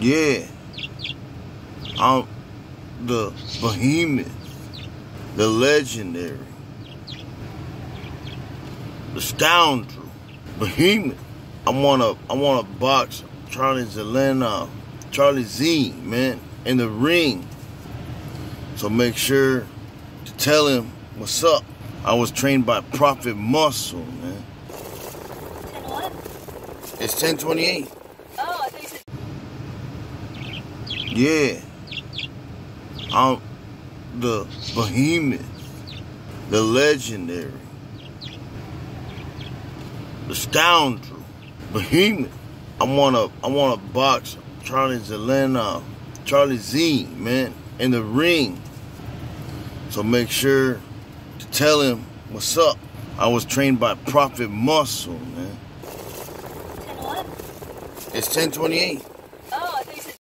Yeah. I'm the behemoth, the legendary, the scoundrel, behemoth. I wanna, I wanna box Charlie Zelina, Charlie Z, man, in the ring. So make sure to tell him what's up. I was trained by Prophet Muscle, man. It's 1028. Yeah. I'm the behemoth, the legendary, the scoundrel, behemoth. I wanna, I wanna box Charlie Zelina, Charlie Z, man, in the ring. So make sure to tell him what's up. I was trained by Prophet Muscle, man. It's 1028.